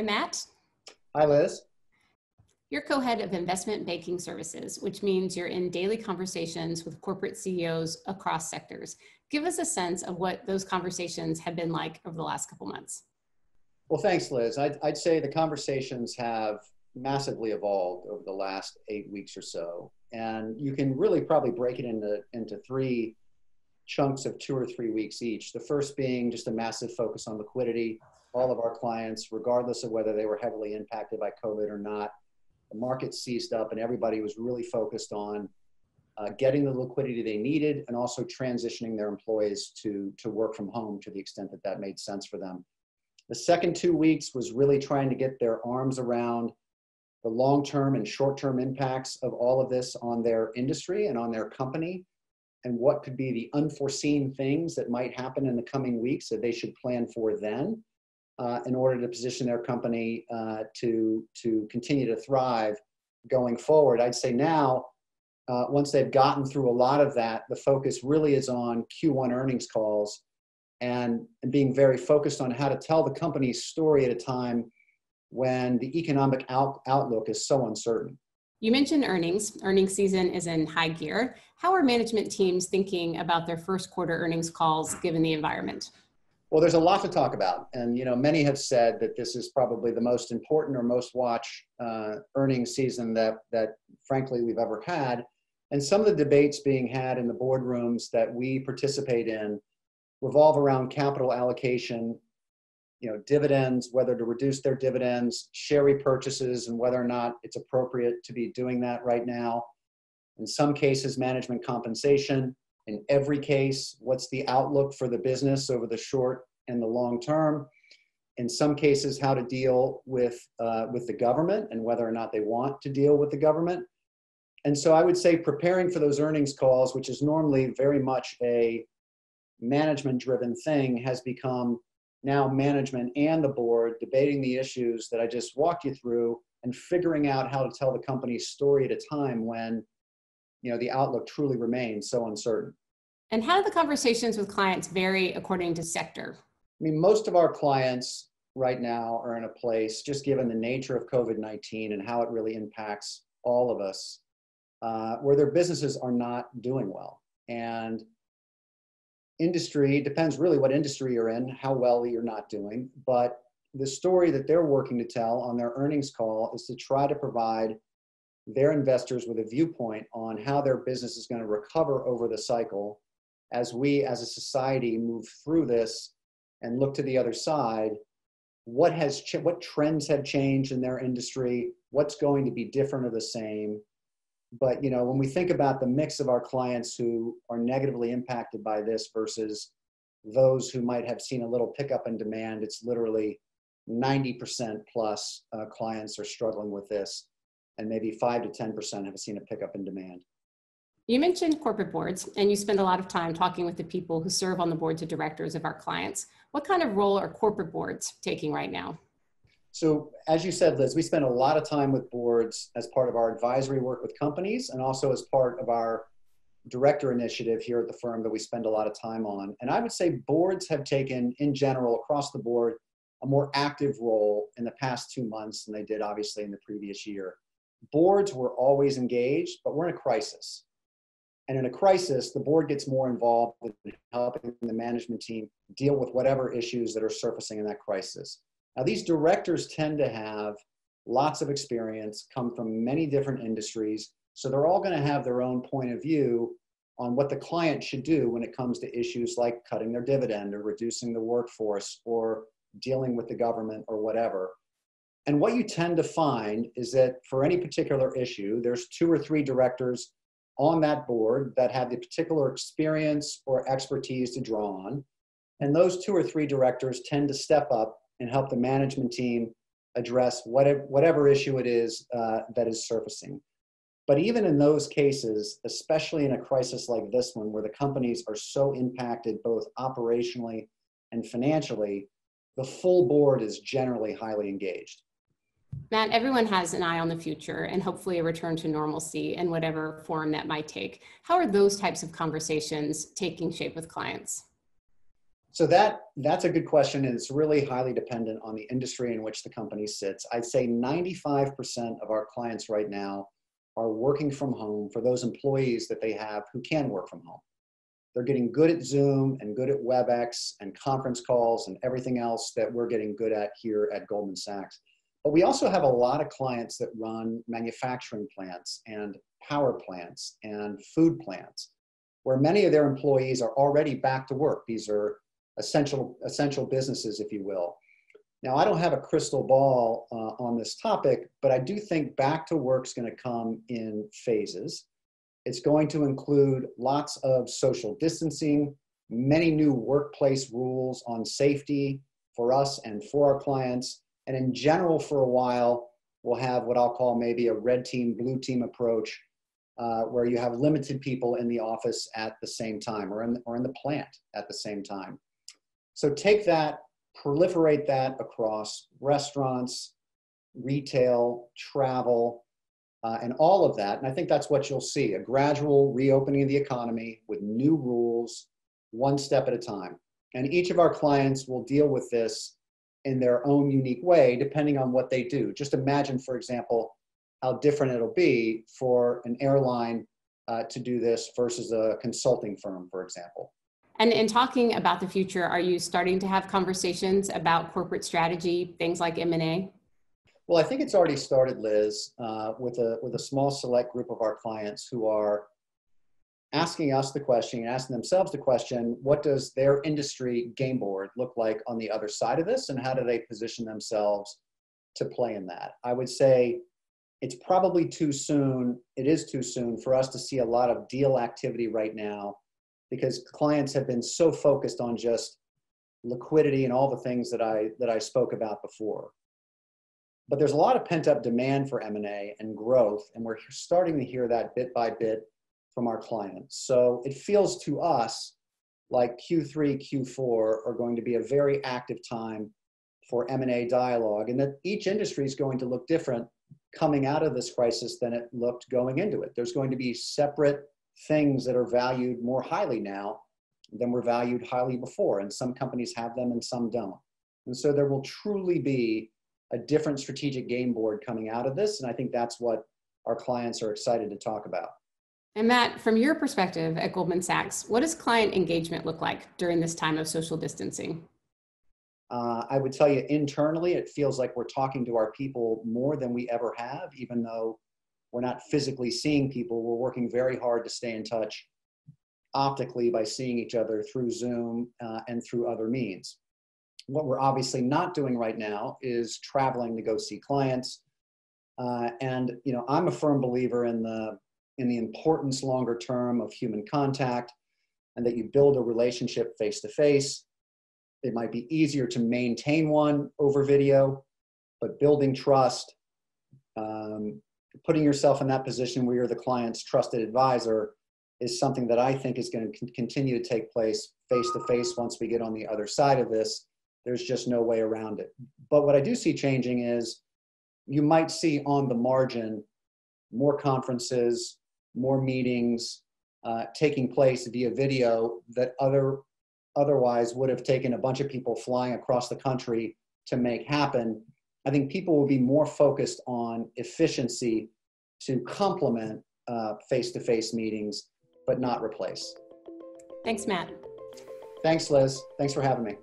Hi, Matt. Hi, Liz. You're co head of investment banking services, which means you're in daily conversations with corporate CEOs across sectors. Give us a sense of what those conversations have been like over the last couple months. Well, thanks, Liz. I'd, I'd say the conversations have massively evolved over the last eight weeks or so. And you can really probably break it into, into three chunks of two or three weeks each. The first being just a massive focus on liquidity all of our clients, regardless of whether they were heavily impacted by COVID or not. The market seized up and everybody was really focused on uh, getting the liquidity they needed and also transitioning their employees to, to work from home to the extent that that made sense for them. The second two weeks was really trying to get their arms around the long-term and short-term impacts of all of this on their industry and on their company and what could be the unforeseen things that might happen in the coming weeks that they should plan for then uh, in order to position their company uh, to, to continue to thrive going forward. I'd say now, uh, once they've gotten through a lot of that, the focus really is on Q1 earnings calls and, and being very focused on how to tell the company's story at a time when the economic out, outlook is so uncertain. You mentioned earnings. Earnings season is in high gear. How are management teams thinking about their first quarter earnings calls given the environment? Well, there's a lot to talk about, and you know, many have said that this is probably the most important or most watched uh, earnings season that that frankly we've ever had. And some of the debates being had in the boardrooms that we participate in revolve around capital allocation, you know, dividends, whether to reduce their dividends, share repurchases, and whether or not it's appropriate to be doing that right now. In some cases, management compensation in every case, what's the outlook for the business over the short and the long term? In some cases, how to deal with, uh, with the government and whether or not they want to deal with the government. And so I would say preparing for those earnings calls, which is normally very much a management driven thing, has become now management and the board debating the issues that I just walked you through and figuring out how to tell the company's story at a time when you know the outlook truly remains so uncertain. And how do the conversations with clients vary according to sector? I mean, most of our clients right now are in a place, just given the nature of COVID 19 and how it really impacts all of us, uh, where their businesses are not doing well. And industry depends really what industry you're in, how well you're not doing. But the story that they're working to tell on their earnings call is to try to provide their investors with a viewpoint on how their business is going to recover over the cycle as we as a society move through this and look to the other side what has ch- what trends have changed in their industry what's going to be different or the same but you know when we think about the mix of our clients who are negatively impacted by this versus those who might have seen a little pickup in demand it's literally 90% plus uh, clients are struggling with this and maybe 5 to 10% have seen a pickup in demand you mentioned corporate boards, and you spend a lot of time talking with the people who serve on the boards of directors of our clients. What kind of role are corporate boards taking right now? So, as you said, Liz, we spend a lot of time with boards as part of our advisory work with companies and also as part of our director initiative here at the firm that we spend a lot of time on. And I would say boards have taken, in general, across the board, a more active role in the past two months than they did, obviously, in the previous year. Boards were always engaged, but we're in a crisis. And in a crisis, the board gets more involved with helping the management team deal with whatever issues that are surfacing in that crisis. Now, these directors tend to have lots of experience, come from many different industries, so they're all going to have their own point of view on what the client should do when it comes to issues like cutting their dividend or reducing the workforce or dealing with the government or whatever. And what you tend to find is that for any particular issue, there's two or three directors on that board that have the particular experience or expertise to draw on. And those two or three directors tend to step up and help the management team address whatever, whatever issue it is uh, that is surfacing. But even in those cases, especially in a crisis like this one, where the companies are so impacted both operationally and financially, the full board is generally highly engaged. Matt, everyone has an eye on the future and hopefully a return to normalcy in whatever form that might take. How are those types of conversations taking shape with clients? So that that's a good question, and it's really highly dependent on the industry in which the company sits. I'd say 95% of our clients right now are working from home for those employees that they have who can work from home. They're getting good at Zoom and good at WebEx and conference calls and everything else that we're getting good at here at Goldman Sachs. But we also have a lot of clients that run manufacturing plants and power plants and food plants, where many of their employees are already back to work. These are essential, essential businesses, if you will. Now, I don't have a crystal ball uh, on this topic, but I do think back to work is going to come in phases. It's going to include lots of social distancing, many new workplace rules on safety for us and for our clients, and in general, for a while, we'll have what I'll call maybe a red team, blue team approach, uh, where you have limited people in the office at the same time or in, or in the plant at the same time. So take that, proliferate that across restaurants, retail, travel, uh, and all of that. And I think that's what you'll see a gradual reopening of the economy with new rules, one step at a time. And each of our clients will deal with this in their own unique way, depending on what they do. Just imagine, for example, how different it'll be for an airline uh, to do this versus a consulting firm, for example. And in talking about the future, are you starting to have conversations about corporate strategy, things like M&A? Well, I think it's already started, Liz, uh, with, a, with a small select group of our clients who are asking us the question and asking themselves the question what does their industry game board look like on the other side of this and how do they position themselves to play in that i would say it's probably too soon it is too soon for us to see a lot of deal activity right now because clients have been so focused on just liquidity and all the things that i that i spoke about before but there's a lot of pent up demand for m&a and growth and we're starting to hear that bit by bit from our clients. So it feels to us like Q3, Q4 are going to be a very active time for M&A dialogue and that each industry is going to look different coming out of this crisis than it looked going into it. There's going to be separate things that are valued more highly now than were valued highly before and some companies have them and some don't. And so there will truly be a different strategic game board coming out of this and I think that's what our clients are excited to talk about. And Matt, from your perspective at Goldman Sachs, what does client engagement look like during this time of social distancing? Uh, I would tell you internally, it feels like we're talking to our people more than we ever have, even though we're not physically seeing people. We're working very hard to stay in touch optically by seeing each other through Zoom uh, and through other means. What we're obviously not doing right now is traveling to go see clients. Uh, and you know, I'm a firm believer in the in the importance longer term of human contact and that you build a relationship face to face. It might be easier to maintain one over video, but building trust, um, putting yourself in that position where you're the client's trusted advisor is something that I think is going to continue to take place face to face once we get on the other side of this. There's just no way around it. But what I do see changing is you might see on the margin more conferences, more meetings uh, taking place via video that other otherwise would have taken a bunch of people flying across the country to make happen. I think people will be more focused on efficiency to complement uh, face-to-face meetings, but not replace. Thanks, Matt. Thanks, Liz. Thanks for having me.